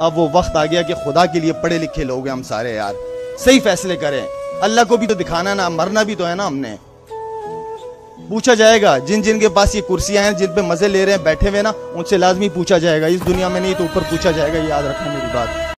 अब वो वक्त आ गया कि खुदा के लिए पढ़े लिखे लोग हैं हम सारे यार। सही फैसले करें। अल्लाह को भी तो दिखाना ना, मरना भी तो है ना हमने। पूछा जाएगा, जिन जिन के पास ये कुर्सियाँ हैं, जिन पे मज़े ले रहे हैं, बैठे हुए ना, उनसे लाजमी पूछा जाएगा। इस दुनिया में नहीं तो ऊपर पूछा जाएगा याद रखना मेरी बात।